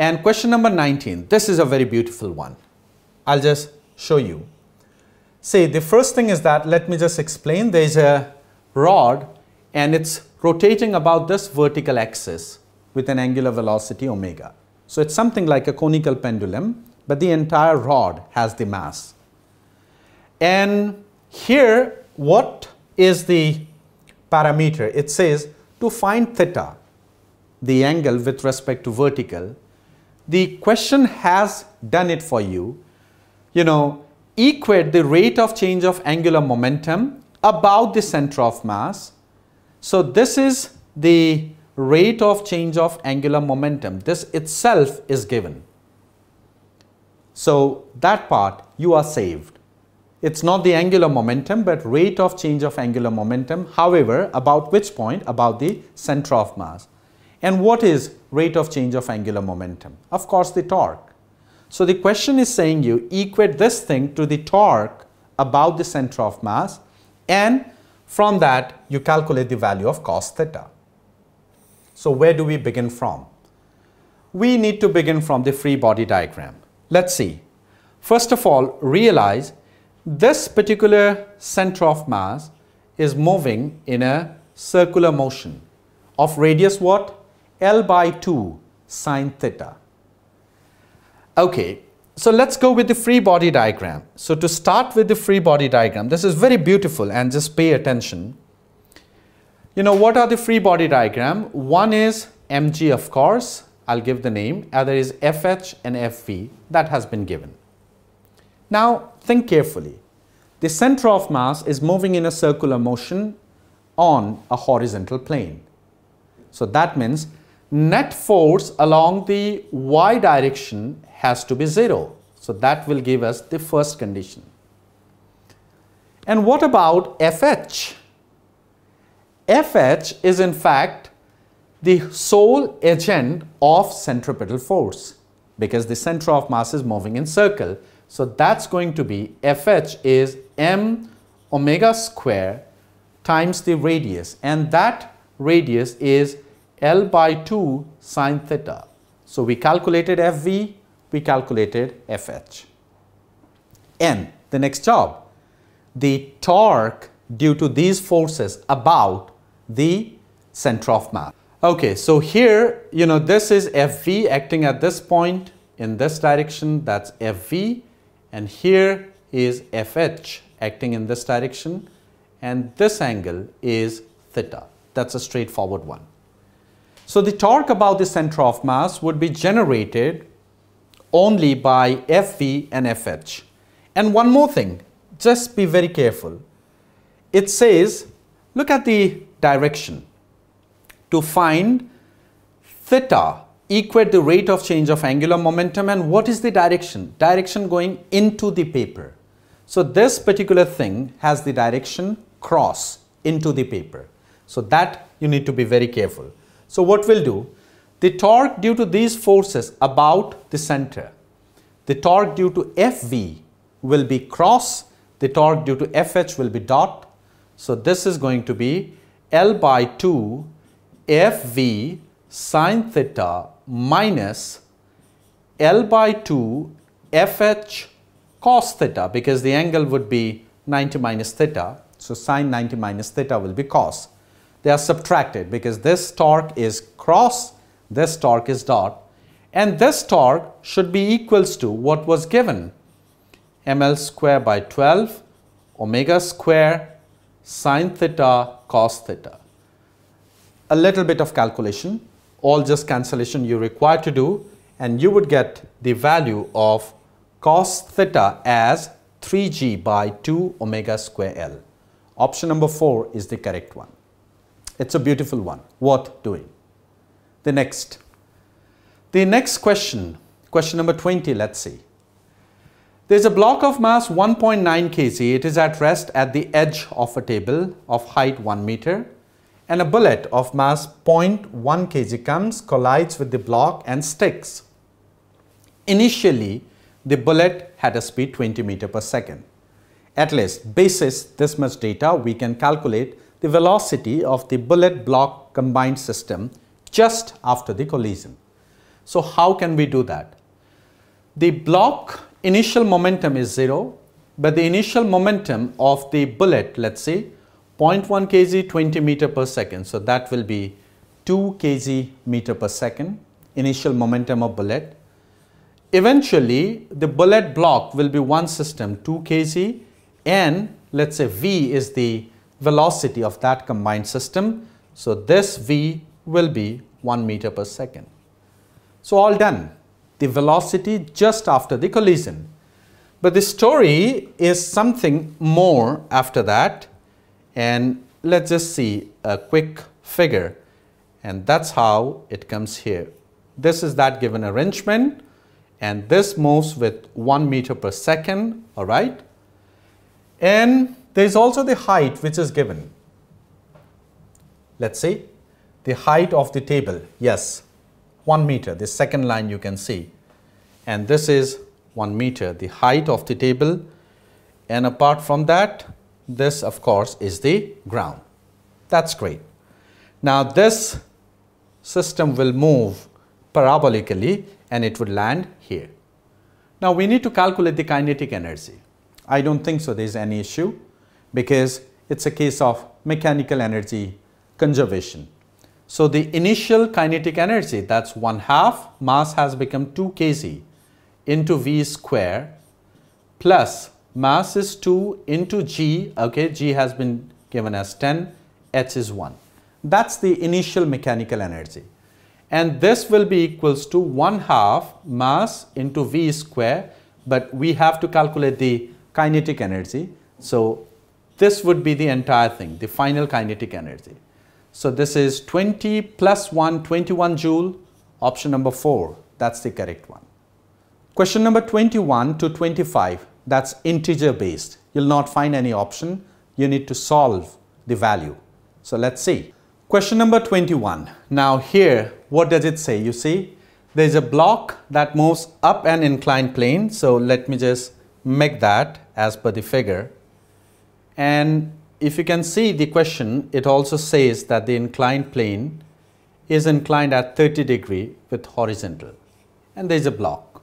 And question number 19, this is a very beautiful one. I'll just show you. See, the first thing is that, let me just explain, there is a rod and it's rotating about this vertical axis with an angular velocity omega. So it's something like a conical pendulum, but the entire rod has the mass. And here, what is the parameter? It says to find theta, the angle with respect to vertical, the question has done it for you. You know, equate the rate of change of angular momentum about the center of mass. So this is the rate of change of angular momentum. This itself is given. So that part you are saved. It's not the angular momentum but rate of change of angular momentum. However, about which point? About the center of mass. And what is rate of change of angular momentum? Of course, the torque. So the question is saying you equate this thing to the torque about the center of mass and from that you calculate the value of cos theta. So where do we begin from? We need to begin from the free body diagram. Let's see. First of all, realize this particular center of mass is moving in a circular motion of radius what? L by 2 sine theta. Okay, so let's go with the free body diagram. So to start with the free body diagram, this is very beautiful and just pay attention. You know, what are the free body diagram? One is mg, of course, I'll give the name. Other is fh and fv, that has been given. Now, think carefully. The center of mass is moving in a circular motion on a horizontal plane. So that means net force along the y direction has to be 0. So that will give us the first condition. And what about FH? FH is in fact the sole agent of centripetal force because the center of mass is moving in circle. So that's going to be FH is m omega square times the radius and that radius is L by 2 sine theta. So we calculated FV, we calculated FH. And the next job, the torque due to these forces about the center of mass. Okay, so here, you know, this is FV acting at this point in this direction, that's FV, and here is FH acting in this direction, and this angle is theta. That's a straightforward one. So the torque about the center of mass would be generated only by Fv and Fh. And one more thing, just be very careful. It says, look at the direction. To find theta, equate the rate of change of angular momentum and what is the direction? Direction going into the paper. So this particular thing has the direction cross into the paper. So that you need to be very careful. So what we'll do, the torque due to these forces about the center, the torque due to Fv will be cross, the torque due to Fh will be dot. So this is going to be L by 2 Fv sine theta minus L by 2 Fh cos theta because the angle would be 90 minus theta. So sine 90 minus theta will be cos they are subtracted because this torque is cross, this torque is dot and this torque should be equals to what was given ml square by 12 omega square sine theta cos theta. A little bit of calculation, all just cancellation you require to do and you would get the value of cos theta as 3g by 2 omega square L. Option number 4 is the correct one. It's a beautiful one, worth doing. The next. The next question, question number 20, let's see. There's a block of mass 1.9 kg. It is at rest at the edge of a table of height 1 meter. And a bullet of mass 0.1 kg comes, collides with the block and sticks. Initially, the bullet had a speed 20 meter per second. At least, basis this much data, we can calculate the velocity of the bullet block combined system just after the collision. So how can we do that? The block initial momentum is 0, but the initial momentum of the bullet, let's say 0.1 kg 20 meter per second. So that will be 2 kg meter per second initial momentum of bullet. Eventually, the bullet block will be one system 2 kg and let's say v is the velocity of that combined system. So this v will be 1 meter per second. So all done. The velocity just after the collision. But the story is something more after that. And let's just see a quick figure. And that's how it comes here. This is that given arrangement. And this moves with 1 meter per second. All right. And there is also the height which is given. Let's see the height of the table. Yes, 1 meter. The second line you can see. And this is 1 meter, the height of the table. And apart from that, this of course is the ground. That's great. Now this system will move parabolically and it would land here. Now we need to calculate the kinetic energy. I don't think so there is any issue because it's a case of mechanical energy conservation. So the initial kinetic energy that's one half mass has become 2 kg into v square plus mass is 2 into g okay g has been given as 10 h is 1 that's the initial mechanical energy. And this will be equals to 1 half mass into v square but we have to calculate the kinetic energy. So this would be the entire thing, the final kinetic energy. So this is 20 plus 1, 21 joule, option number 4, that's the correct one. Question number 21 to 25, that's integer based. You'll not find any option, you need to solve the value. So let's see. Question number 21. Now here, what does it say? You see, there's a block that moves up an inclined plane. So let me just make that as per the figure. And if you can see the question, it also says that the inclined plane is inclined at 30 degree with horizontal and there is a block.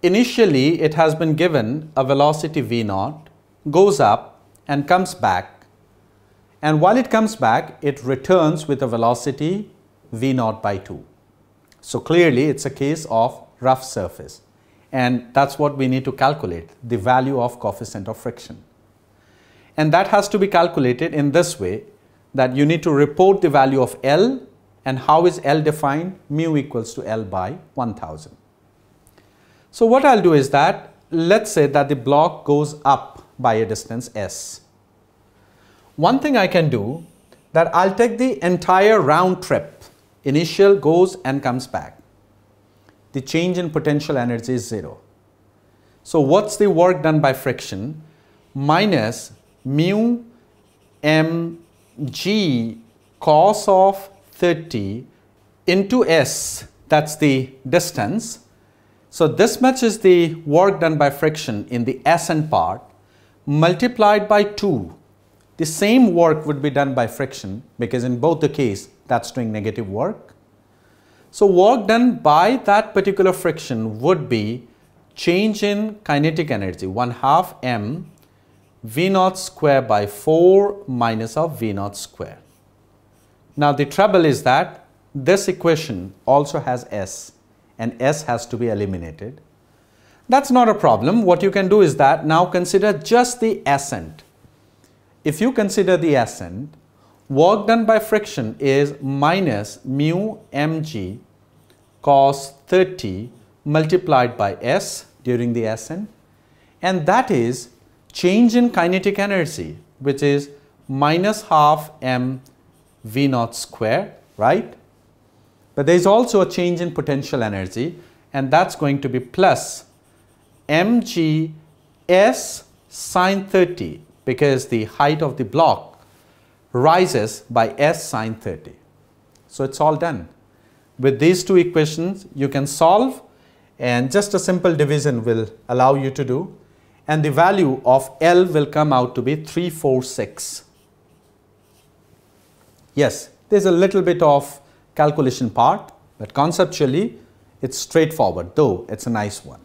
Initially, it has been given a velocity v naught, goes up and comes back and while it comes back, it returns with a velocity v naught by 2. So clearly, it's a case of rough surface and that's what we need to calculate, the value of coefficient of friction. And that has to be calculated in this way that you need to report the value of L and how is L defined? Mu equals to L by 1000. So what I'll do is that let's say that the block goes up by a distance S. One thing I can do that I'll take the entire round trip. Initial goes and comes back. The change in potential energy is zero. So what's the work done by friction minus mu mg cos of 30 into s, that's the distance. So this much is the work done by friction in the ascent part multiplied by 2. The same work would be done by friction because in both the case that's doing negative work. So work done by that particular friction would be change in kinetic energy 1 half m v naught square by 4 minus of v naught square. Now the trouble is that this equation also has s and s has to be eliminated. That's not a problem. What you can do is that now consider just the ascent. If you consider the ascent, work done by friction is minus mu mg cos 30 multiplied by s during the ascent and that is change in kinetic energy which is minus half m v naught square, right? But there is also a change in potential energy and that's going to be plus mg s sine 30 because the height of the block rises by s sine 30. So it's all done. With these two equations you can solve and just a simple division will allow you to do and the value of L will come out to be 346. Yes, there's a little bit of calculation part, but conceptually It's straightforward, though it's a nice one.